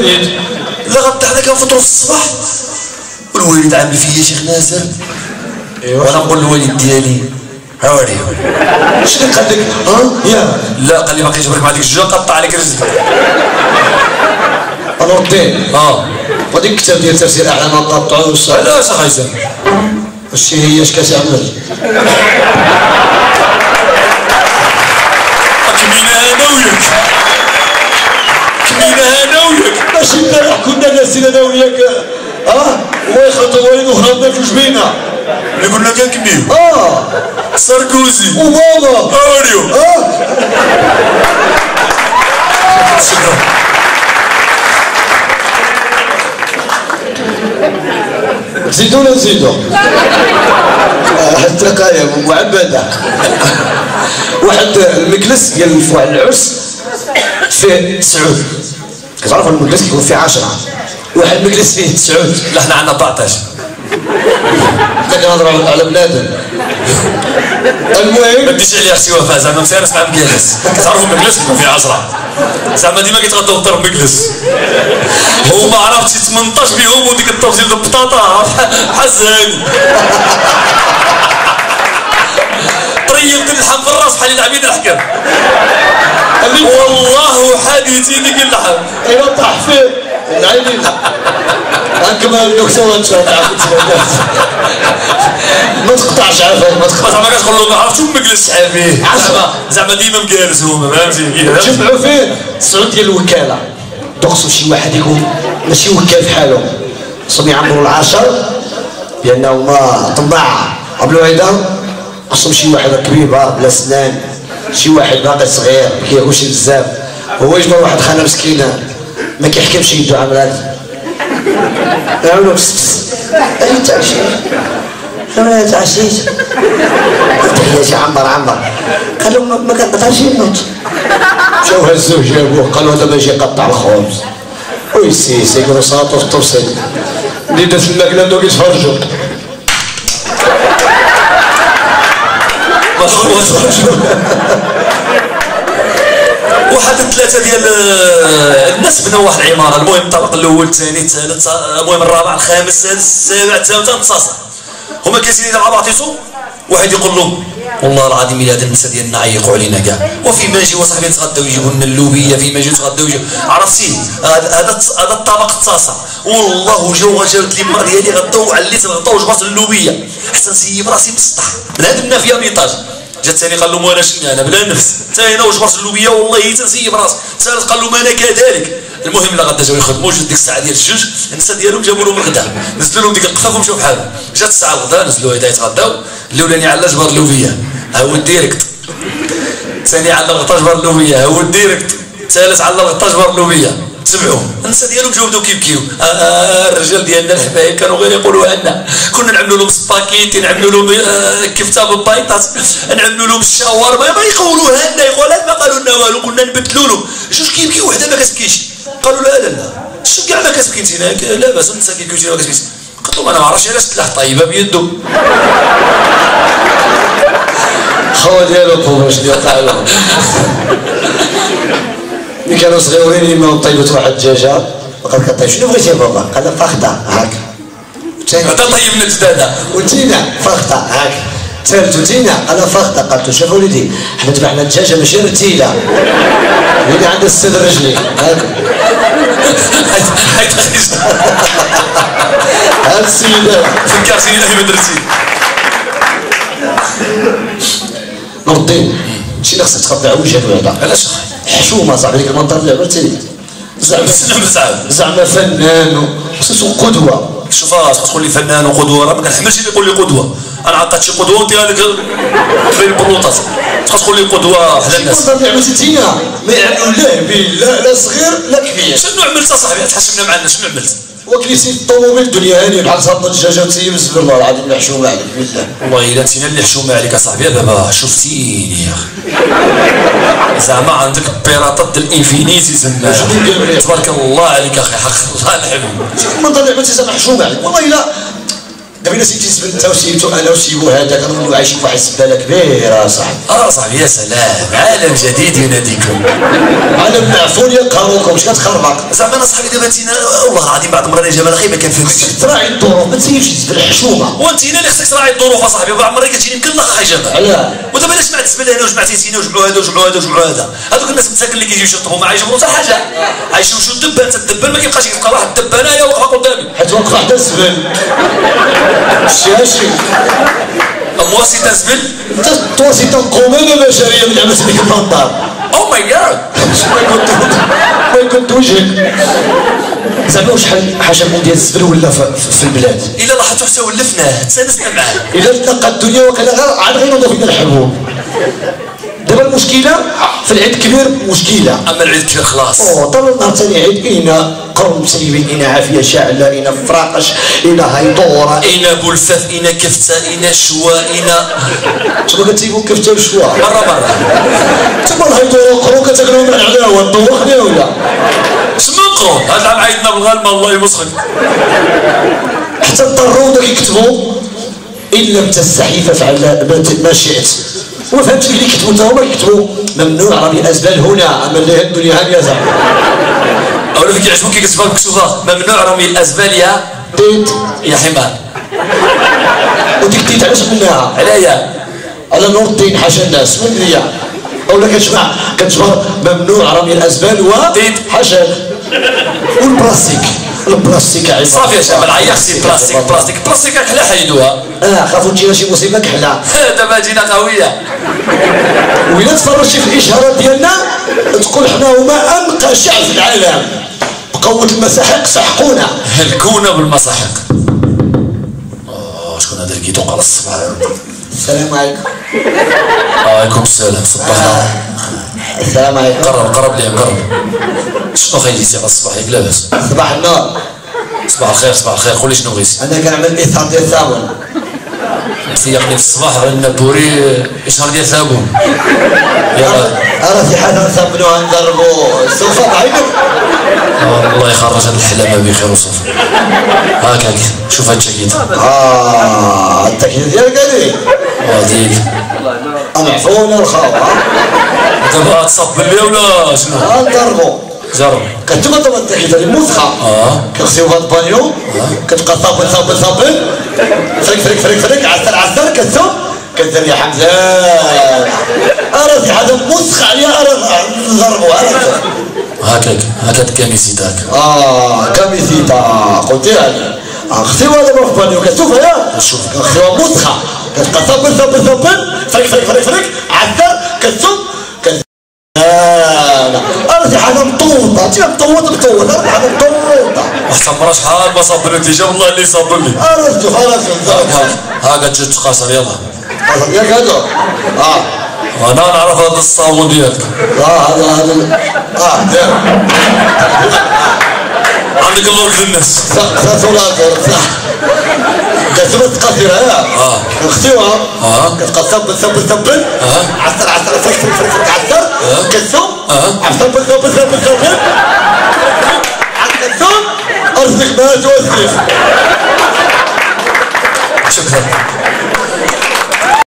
لا غدا حنا كنفطروا في الصباح والوالد عامل فيا شيخ ناصر. ايوا وأنا نقول للوالد ديالي هاوري شنو قال لك ها؟ يا. لا قال لي ما كيجبرك مع ديك الجو قطع عليك رجلك نور الدين آه. غادي الكتاب ديال تفسير احلام الطاطوس علاش أخي واش هي اش كتعمل ماشي امبارح كنا ناسين أنا وياك. آه الله خطوين وخرجنا في جبينه اللي كنا كنكميو آه. ساركوزي. وبابا هاوريو آه. شكرا. زيدوا ولا نزيدوا حتى قايم معبدة. واحد المجلس ديال في واحد العرس فيه تسعود كتعرف المجلس كيكون فيه عشرة. واحد المجلس فيه تسعود لا إحنا عندنا 14 حنا كنهضروا على بنادم ما المهم ديش عليها شي وفاء زعما مسيرس مع مكيالس تعرفوا مجلس يكون فيه 10 زعما ديما كيتغداو فطر مجلس. هو ما عرفتش 18 بهم وديك ديال البطاطا حزاني طريق اللحم في الراس بحال العبيد الحكم والله حديثي ديك اللحم ايوا طاح فيه العينين هكما الدكتور انت ما تقطعش عافاك ما تقطعش. زعما كتقول له ما عرفتش مجلس شحال فيه زعما زعما ديما مجالس هما فهمتي جمعوا فيه. تسعود ديال الوكالة. تقصوا شي واحد يكون ماشي وكال في حاله. يعمروا العشر لأنه ما طماع قبل هيدا خصهم شي واحد كبيبه بلا سنان. شي واحد باقي صغير ما كياكلش بزاف. هو يجبر واحد خانة مسكينة. ما كيحكمش يدو عملات يعملوا بس بس انت عشيت أنا تعشيت يا عمر عمر. قال ما كنقطعش النوت جاو هزوه جابوه قالوا هذا باش يقطع الخبز. ساطو في التوصيل اللي داز الماكله دوك يتفرجوا. الله واحد ثلاثة ديال آه، الناس بناو واحد العمارة المهم الطابق الأول الثاني الثالث آه، المهم الرابع الخامس السادس السابع الثامن التاسع. هما جالسين مع بعضياتهم واحد يقول لهم والله العظيم إلا هاد النساء ديالنا عيقوا علينا كاع وفي ما جي وصاحبي نتغداو يجيبوا لنا اللوبية في ما جي نتغداو يجيبوا عرفتي هذا هذا الطبق التاسع والله جاو جابت لي المرا ديالي غداو عليت الغطا وجبرت اللوبية. حتى نسيب راسي مسطح. نهدمنا فيها ميطاج جات ثاني قال له وأنا شنو أنا بلا نفس. حتى هنا وجبرت اللوبيه والله تنسيب راسي. ثالث قال له ما أنا كذلك؟ المهم لا غدا جاو يخدموا جات ديك الساعة ديال الجوج النساء ديالهم جابوا لهم الغداء. نزلوا لهم ديك القفاف ومشاو بحالهم جات الساعة الغداء نزلوا هدا يتغداو. الاولاني على جبر اللوبيه ها هو الديريكت. ثاني على الغطا جبر اللوبيه ها هو ال direct. ثالث على الغطا جبر اللوبيه تبعوهم النساء ديالهم جاودوا كيف كيف. آه آه الرجال ديالنا الحبايب كانوا غير يقولوا عنا كنا نعملوا لهم سباكيتي نعملوا لهم آه كفته بالبيضات نعملوا لهم الشاورما. ما يقولوا لنا يقول ما قالوا لنا والو كنا نبدلوا لهم. جوج كيف وحده ما كتبكيش. قالوا لا لا لا. شو كاع ما كتبكيش لا بأس النساء كيف ما كتبكيش. قلت لهم أنا ما عرفتش علاش تلاح طيبة بيدو. خوا ديالو قومش ديال ملي كانوا صغيورين يما طيبت واحد الدجاجة وقال كطيب شنو بغيتي يا بابا؟ قال لها فخده هاك. هذا طيب من الجداده وتينا فخده هاك. ثالث وتينا قال لها فخده قالت له شوف وليدي حنا ذبحنا الدجاجة ماشي رتيله اللي عندها السد رجلي هاك. هاد السيده فكرتيني لا مدرسي نور الدين شي اللي خصك تخبع وجهك بعدا علاش حشومه صاحبي ديك المنطقة اللي عملتي زعما زعما فنان وخصو قدوة. شوف تقول لي فنان وقدوة راه ما كنحملش اللي يقول لي قدوة. أنا عطيت شي قدوة وانت هذيك بين البلوطات تقول لي قدوة حدا الناس. المنطقة اللي عملتي تينا ما يعملوا لا لا صغير لا كبير. شنو عملت اصاحبي تحشمنا معنا شنو عملت؟ وكليتي الطوموبيل الدنيا هانيه بحال صابت الدجاجة وتسيب بسم الله العظيم محشومه عليك بالله. والله إلا نسينا اللي حشومه عليك اصاحبي دابا شفتيني يا أخي. زعما عندك ديال الانفينيتي لك؟ تبارك الله عليك أخي حق الله الحبيب المنطقة اللي عملتي زعما محشومه عليك والله إلا قبل سيبتي انت وسيبتو أنا وسيبو هذاك نولوا عايشين في واحد الزباله كبيرة صاحبي. آه صاحبي يا سلام. عالم جديد يناديكم عالم معفون يقهروكم اش كتخربق زعما أنا صاحبي دابا انتينا والله العظيم بعض المرات أخي ما كنفهمش تراعي الظروف ما تسيبش الزبل حشومه وانت هنا اللي خصك تراعي الظروف اصاحبي بعض المرات كتجيني يمكن الله جمال علاه. ودابا علاش جمعت الزبل هنا وجمعتي سينا وجمعوا هذا وجمعوا هذا وجمعوا هذا هذوك الناس مساكن اللي كيجيو يشطبوا ما عايشوا حتى حاجة. عايشوا شو الدبان الدبان ما كيبقاش يبقى واحد الدبانه هي واقفه قدامي حيت واقف واحد الزبل شي moi c'est un زبل انت توصي تنقومين بشريه من عمس ديك النظار أو ماي جاد ما كنت كنت وجهك زعما واش من ديال الزبل ولا في, البلاد؟ إلا لاحظتوا حتى ولفناه تسانسنا معاه اذا تلقى الدنيا وكان غير عاد غير نضيف لنا الحبوب دابا المشكلة في العيد الكبير مشكلة. أما العيد كبير خلاص. أوه طال النهار ثاني عيد إنا قرن مسيبين إنا عافية شاعلة إنا فراقش إنا هيدورة. اين بولفاف اين كفتة اين شوا اين تما كتسيبو كيف تا الشوا مره مره تما الهيدورة قرو كتاكلو من العداوة دوخني ولا نقرو هاد العام عيدنا بالغالمه الله يمسخك حتى اضطروا داك يكتبوا إن لم تستحي فافعل ما شئت. وما فهمتش اللي كتبوا تا هما يكتبوا ممنوع رمي الأزبال هنا أما اللي الدنيا هانية زعما. اولا فيك يعجبك كي كتبها مكتوبه ممنوع رمي الازبال يا تيت يا حمار. وديك تيت علاش قلناها عليا. على نور الدين حاشا الناس. من هي اولا كتجمع كتجمع ممنوع رمي الازبال و ديد. حاشا والبلاستيك البلاستيك عبارة صافي يا شباب عيقتي بلاستيك. بلاستيك بلاستيك كحله حيدوها. آه خافوا تجينا شي مصيبه كحلة. دابا جينا قوية. وإلا تفرجتي في الاشهارات ديالنا تقول حنا هما أنقى شعب في العالم. بقوه المساحق سحقونا هلكونا بالمساحق آه، شكون هذا اللي كيدوق على الصباح السلام عليكم. عليكم السلام صباح السلام عليكم. قرب قرب لي قرب. شنو خيتي على الصباح ياك لاباس صباح النور صباح الخير صباح الخير. قولي شنو بغيتي أنا كنعمل اثار ديال الصابون تفيقني في الصباح غير بوري اشهر ديال ثابون يلا. أنا في حاجة نصبنوها نضربوا السوفه بعينك آه، الله يخرج هاد الحلامه بخير وصف هاكاك شوف هاد الشاكيت آه التكييف ديالك هذه هاديك معفونه الخاوه دابا تصب باللي ولا شنو؟ ها كتبقى طبعا هذه مسخه آه. كنغسيو في البانيو كتبقى صابن صابن صابن. فريك فريك فريك فريك عسل عسل كتسوق كدير يا حمزة. ارى هذا مسخ عليها ارى نضربوا ارى هاكاك هاكاك camiseta ك آه camiseta قلت لها غسيوها دابا في البانيو كتشوفها يا. نشوف. غسيوها مسخه كتبقى صابن صابن صابن. فريك فريك فريك فريك عسل مرة شحال ما صبرت جاب الله اللي صبرني شوف ارى شوف هاكا تجي تقاصر يلا. ياك هذا آه. أنا نعرف هذا الصابون ديالك آه هذا هذا آه دير عندك الله ولد الناس. ولاد صح كتبت قصيرة يا آه. اختيوها آه. كتبقى صبن صبن صبن آه. عسر عسر فرك فرك فرك فرك عسر كتسوم آه. صبن صبن صبن قصدك بقى جوزك شكرا